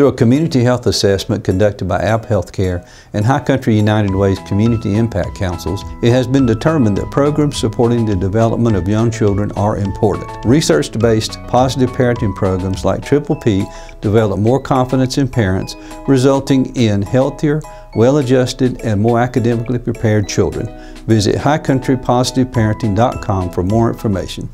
Through a community health assessment conducted by App Healthcare and High Country United Way's Community Impact Councils, it has been determined that programs supporting the development of young children are important. Research-based positive parenting programs like Triple P develop more confidence in parents, resulting in healthier, well-adjusted, and more academically prepared children. Visit highcountrypositiveparenting.com for more information.